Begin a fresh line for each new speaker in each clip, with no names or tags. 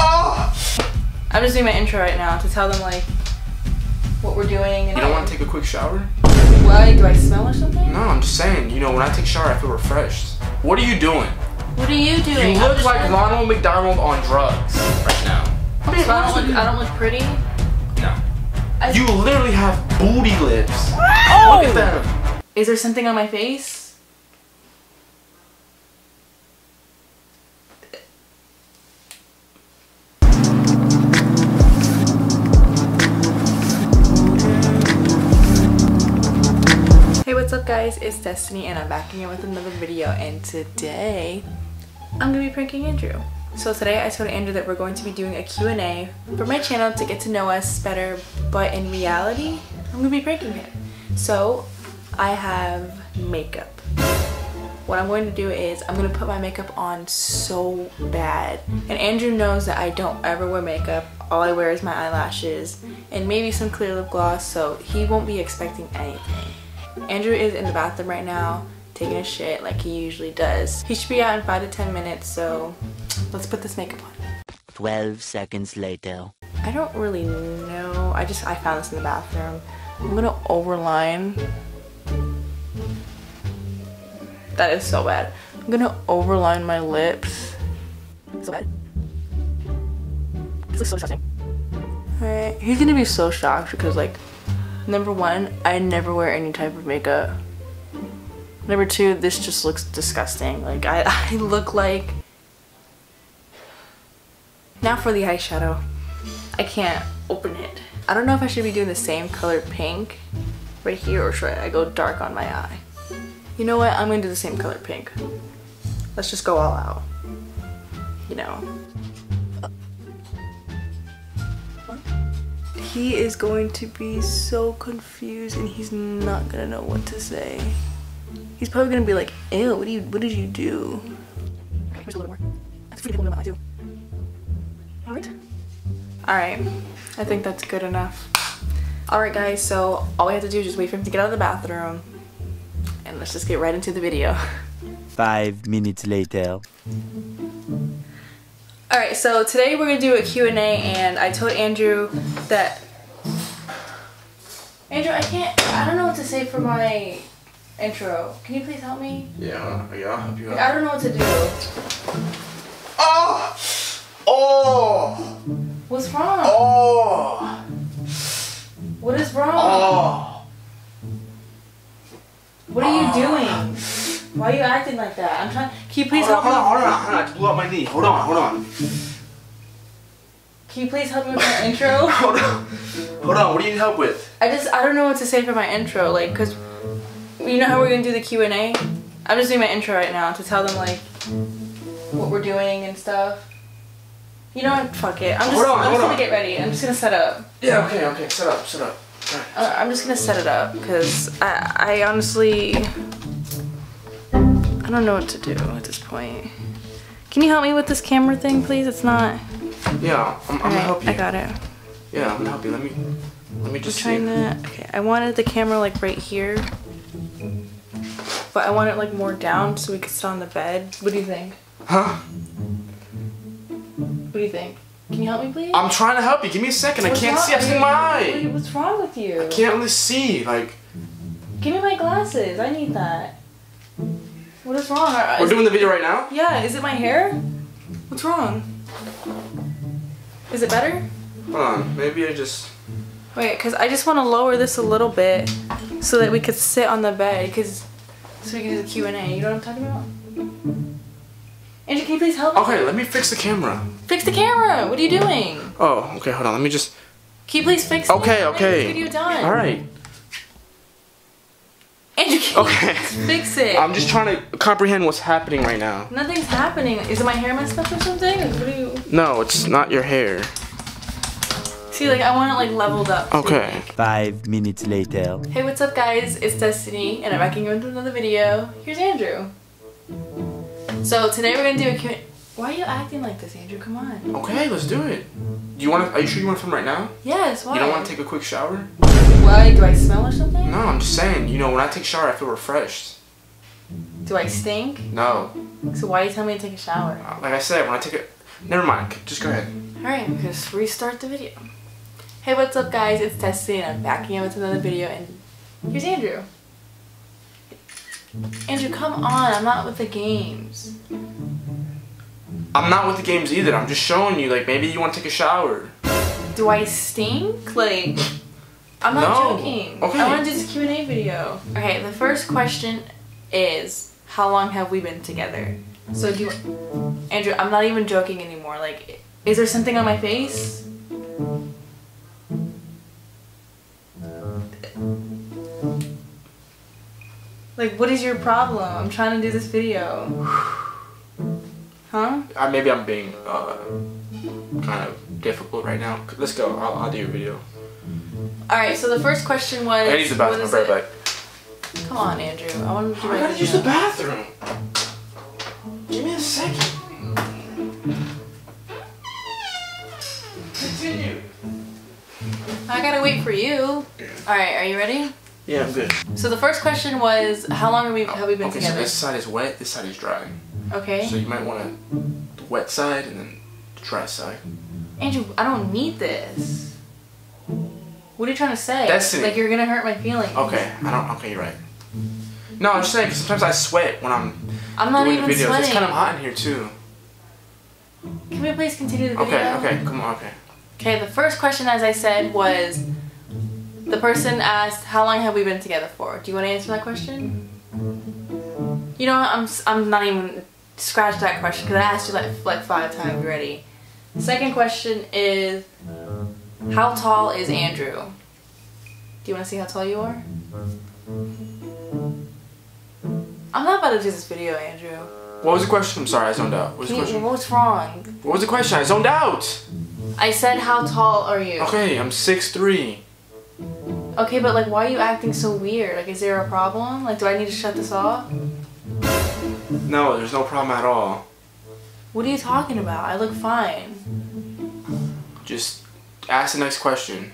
Oh! I'm just doing my intro right now to tell them like what we're doing. And
You don't want to take a quick shower?
Why do I smell or something?
No, I'm just saying. You know, when I take a shower, I feel refreshed. What are you doing?
What are you doing?
You look like Ronald McDonald on drugs right now.
So I don't look. I don't look pretty.
No.
I-
You literally have booty lips.
Oh!
Look at oh! them.
Is there something on my face? Guys? It's Destiny and I'm back again with another video and today I'm going to be pranking Andrew. So today I told Andrew that we're going to be doing a Q&A for my channel to get to know us better, but in reality, I'm going to be pranking him. So I have makeup. What I'm going to do is I'm going to put my makeup on so bad. And Andrew knows that I don't ever wear makeup. All I wear is my eyelashes and maybe some clear lip gloss, so he won't be expecting anything. Andrew is in the bathroom right now taking a shit like he usually does. He should be out in 5 to 10 minutes, so let's put this makeup on.
12 seconds later.
I don't really know. I just I found this in the bathroom. I'm gonna overline. That is so bad. I'm gonna overline my lips. So bad. This looks so disgusting. Alright, he's gonna be so shocked because like, number one, I never wear any type of makeup. Number two, this just looks disgusting. Like I, I look like. Now for the eyeshadow. I can't open it. I don't know if I should be doing the same color pink right here or should I go dark on my eye. You know what? I'm gonna do the same color pink. Let's just go all out. You know. He is going to be so confused and he's not gonna know what to say. He's probably gonna be like, ew, what do you what did you do? Okay, here's a little more. That's pretty cool in my eye too. Alright. Alright, I think that's good enough. Alright guys, so all we have to do is just wait for him to get out of the bathroom. And let's just get right into the video.
Five minutes later.
Alright, so today we're gonna do a Q&A and I told Andrew that... Andrew, I can't, I don't know what to say for my intro. Can you please help me?
Yeah, yeah, I'll help you
I don't know what to do.
Oh! Oh!
What's wrong?
Oh!
What is wrong?
Oh!
What are you doing? Ah! Why are you acting like that? I'm trying, can you please
Hold on,
help
hold on,
me?
hold on, hold on. I just blew up my knee. Hold on, hold on.
Can you please help me with my intro?
Hold on. Hold on, what do you need help with?
I just I don't know what to say for my intro, like, cause you know how we're gonna do the Q and A. I'm just doing my intro right now to tell them like what we're doing and stuff. You know what? Fuck it. I'm just
Hold on,
I'm just gonna
on.
get ready. I'm just gonna set up.
Yeah, okay, okay. Set up, set up.
Uh, I'm just gonna set it up because I I honestly I don't know what to do at this point. Can you help me with this camera thing, please? It's not.
Yeah, I'm, I'm gonna help you.
I got it.
Yeah, I'm gonna help you. Let me, let me
I'm
just
trying
see.
to. Okay, I wanted the camera like right here, but I want it like more down so we could sit on the bed. What do you think?
Huh?
What do you think? Can you help me, please?
I'm trying to help you. Give me a second. I can't see. I'm using my eye.
What's wrong with you?
I can't really see. Like,
Give me my glasses. I need that. What is wrong?
We're
is-
doing the video right now.
yeah, is it my hair? What's wrong? Is it better?
Hold on. Maybe I just.
Wait, because I just want to lower this a little bit so that we could sit on the bed because so we can do the Q&A. You know what I'm talking about? Andrew, can you please help me?
Okay, let me fix the camera.
Fix the camera. What are you doing?
Oh, okay. Hold on. Let me just.
Can you please fix it?
Okay, okay. All right.
Andrew, can
Okay.
fix it?
I'm just trying to comprehend what's happening right now.
Nothing's happening. Is it my hair messed up or something? What do you...
No, it's not your hair.
See, like, I want it, like, leveled up. too.
Okay.
Five minutes later.
Hey, what's up, guys? It's Destiny, and I'm back again with another video. Here's Andrew. So, today we're gonna do a Q... Why are you acting like this, Andrew? Come on.
Okay, let's do it. Do you want to? Are you sure you want to film right now?
Yes, why?
You don't want to take a quick shower?
Why? Do I smell or something?
No, I'm just saying. You know, when I take a shower, I feel refreshed.
Do I stink?
No.
So why are you telling me to take a shower?
Uh, Like I said, when I take it. Never mind. Just go ahead.
Alright, just restart the video. Hey, what's up guys? It's Tessie and I'm back again with another video and here's Andrew. Andrew, come on, I'm not with the games.
I'm not with the games either. I'm just showing you. Like maybe you want to take a shower.
Do I stink? Like, I'm not
No.
joking.
Okay.
I want to do this Q&A video. Okay, the first question is, how long have we been together? So do you, Andrew, I'm not even joking anymore. Like, is there something on my face? Like, what is your problem? I'm trying to do this video. Huh?
Uh, maybe I'm being uh, kind of difficult right now. Let's go. I'll, I'll do your video.
Alright, so the first question was.
I need the bathroom. I'll right back.
Come on, Andrew. I want to do
I
my
gotta use the bathroom. Give me a second. Continue.
I gotta wait for you. Alright, are you ready?
Yeah, I'm good.
So the first question was, how long have we, have we been
okay, so this side is wet, this side is dry.
Okay.
So you might want to the wet side and then the dry side.
Andrew, I don't need this. What are you trying to say?
Destiny.
Like you're gonna hurt my feelings.
Okay, I don't. Okay, you're right. No, I'm just saying 'cause sometimes I sweat when I'm
I'm not
doing
even
the videos.
sweating.
It's kind of hot in here too.
Can we please continue the video?
Okay, okay, come on, okay.
Okay, the first question, as I said, was the person asked, "How long have we been together for?" Do you want to answer that question? You know. I'm I'm not even scratch that question because I asked you like like five times already. Second question is, how tall is Andrew? Do you want to see how tall you are? I'm not about to do this video, Andrew.
What was the question? I'm sorry, I zoned out. What was the question?
what's wrong?
What was the question? I zoned out.
I said, how tall are you?
Okay, I'm 6'3".
Okay, but like, why are you acting so weird? Like, is there a problem? Like, do I need to shut this off?
No, there's no problem at all.
What are you talking about? I look fine.
Just ask the next question.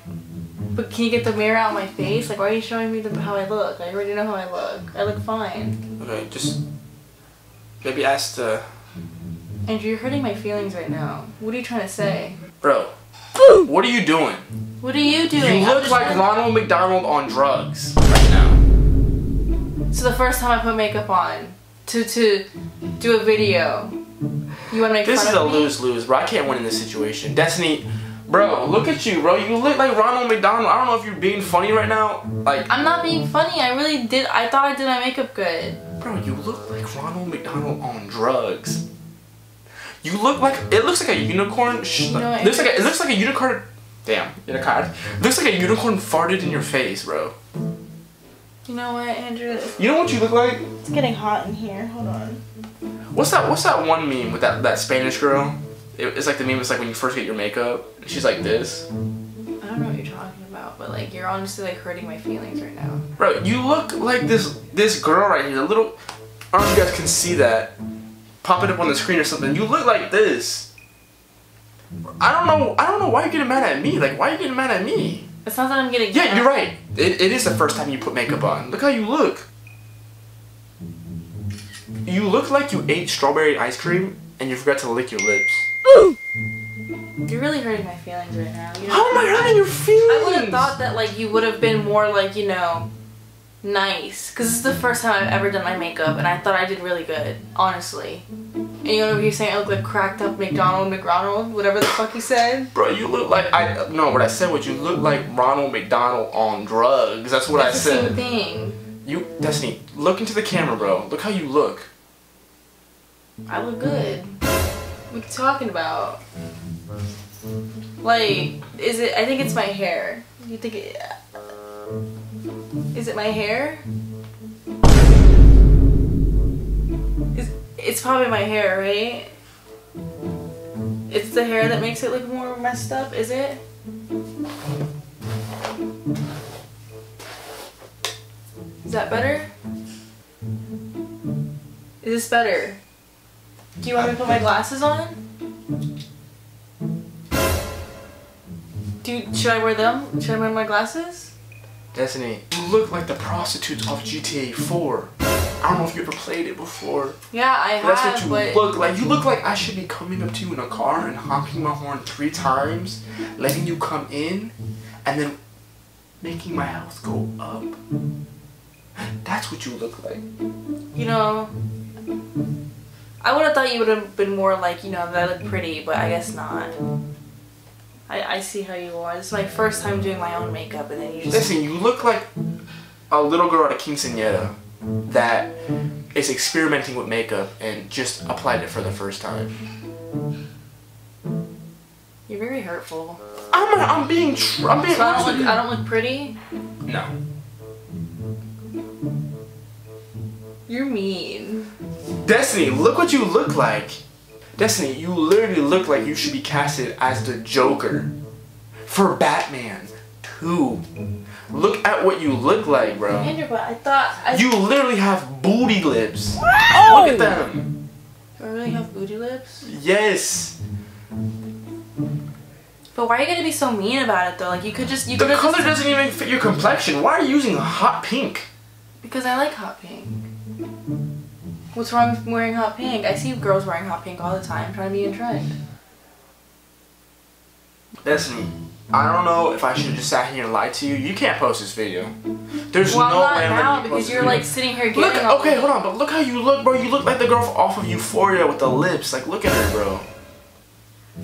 But can you get the mirror out of my face? Like, why are you showing me the, how I look? I already know how I look. I look fine.
Okay, just maybe ask the
Andrew, you're hurting my feelings right now. What are you trying to say?
bro. What are you doing?
What are you doing?
You look like Ronald McDonald on drugs right now.
So the first time I put makeup on to to do a video, you want to make
This is a lose lose, bro. I can't win in this situation. Destiny, bro, look at you, bro. You look like Ronald McDonald. I don't know if you're being funny right now. Like,
I'm not being funny. I really did. I thought I did my makeup good.
bro, you look like Ronald McDonald on drugs. You look like it looks like a unicorn.
Know what,
looks like a, it looks like a unicorn. Damn, unicorn. Looks like a unicorn farted in your face, bro.
You know what, Andrew?
You know what you look like?
it's getting hot in here. Hold on.
What's that? What's that one meme with that that Spanish girl? It, it's like the meme. It's like when you first get your makeup. and She's like this.
I don't know what you're talking about, but like you're honestly like hurting my feelings right now.
Bro, you look like this this girl right here. The little I don't know if you guys can see that. Pop it up on the screen or something. You look like this. I don't know I don't know why you're getting mad at me. Like why are you getting mad at me?
It's not that I'm getting.
Yeah, you're right. It, it is the first time you put makeup on. Look how you look. You look like you ate strawberry ice cream and you forgot to lick your lips.
You're really hurting my feelings right now. You know?
How am I hurting your feelings?
I would have thought that like you would have been more like you know, nice. Cause this is the first time I've ever done my makeup, and I thought I did really good, honestly. And you know, you're saying I look like cracked up McDonald McDonald, whatever the fuck you said.
Bro, you look like I no. What I said was you look like Ronald McDonald on drugs. That's what
That's
I
the
said.
same thing.
You, Destiny, look into the camera, bro. Look how you look.
I look good. What are you talking about? Like, is it? I think it's my hair. You think it? Is it my hair? It's probably my hair, right? It's the hair that makes it look more messed up, is it? Is that better? Is this better? Do you want me to put my glasses on? Do should I wear them? Should I wear my glasses?
Destiny, you look like the prostitutes off GTA 4. I don't know if you ever played it before.
Yeah, I
But that's
have,
what you
but
look like. You look like I should be coming up to you in a car and honking my horn three times, letting you come in, and then making my house go up. That's what you look like.
you know, I would have thought you would have been more like, you know, that I look pretty, but I guess not. I, I see how you are. This is my first time doing my own makeup, and then you just.
Listen, you look like a little girl at a quinceanera that is experimenting with makeup and just applied it for the first time.
You're very hurtful.
I'm, I'm being, tr- I'm being
So I don't look. I don't look pretty.
No.
You're mean.
Destiny, look what you look like. Destiny, you literally look like you should be casted as the Joker for Batman 2. Look at what you look like, bro.
Andrew, but I thought I.
You literally have booty lips. Oh! Look at them.
Do I really have booty lips?
Yes.
But why are you gonna be so mean about it though? Like you could just you
The color
just,
doesn't even fit your complexion. Why are you using hot pink?
because I like hot pink. What's wrong with wearing hot pink? I see girls wearing hot pink all the time, trying to be in trend.
Destiny, I don't know if I should have just sat here and lied to you. You can't post this video. There's
Well,
no
not
way I'm
now
you post
because you're
video.
like sitting here getting
Look, okay, hold on, but look how you look, bro. You look like the girl off of Euphoria with the lips. Like, look at her, bro.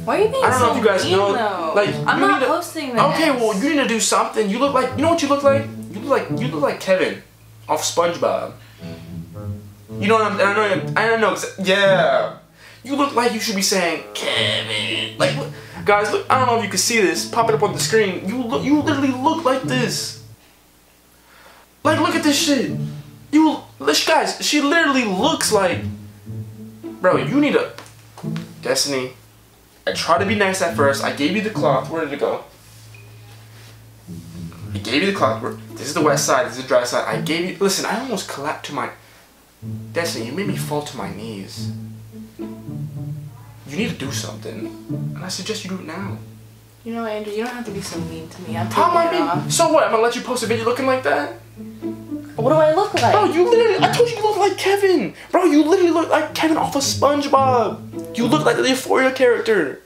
Why are you being
I don't
so
know if you guys
mean,
know.
though?
Like,
I'm not
to-
posting this.
Okay, well, you need to do something. You look like, you know what you look like? You look like, you look like Kevin off SpongeBob. You know what I'm, I know, I don't know, yeah. You look like you should be saying Kevin. Like, look- guys, look. I don't know if you can see this. Pop it up on the screen. You look, you literally look like this. Like, look at this shit. You, guys, she literally looks like. Bro, you need a Destiny. I tried to be nice at first. I gave you the cloth. Where did it go? I gave you the cloth. This is the west side. This is the dry side. I gave you. Listen, I almost collapsed to my. Destiny, you made me fall to my knees. You need to do something, and I suggest you do it now.
You know, Andrew, you don't have to be so mean to me. I'm
How am I
off.
So what? I'm gonna let you post a video looking like that?
What do I look like?
Bro, you literally. I told you you look like Kevin. Bro, you literally look like Kevin off of SpongeBob. You look like the Euphoria character.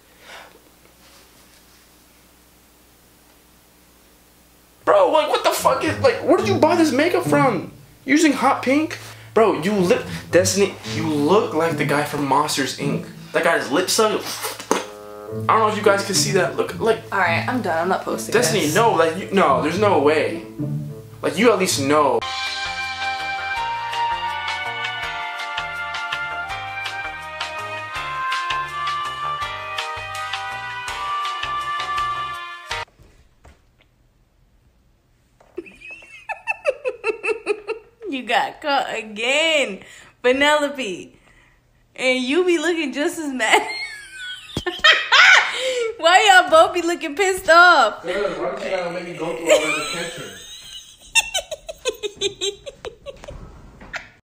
Bro, like what the fuck is like? Where did you buy this makeup from? Using hot pink? Bro, you lip Destiny. You look like the guy from Monsters Inc. That guy's lips suck. I don't know if you guys can see that. Look, like
All right, I'm done. I'm not posting.
Destiny.
this.
No, like you, no, there's no way. Like you at least know.
You got caught again, Penelope. And you be looking just as mad. Why y'all both be looking pissed off?
Why don't you gotta make me go through all that attention?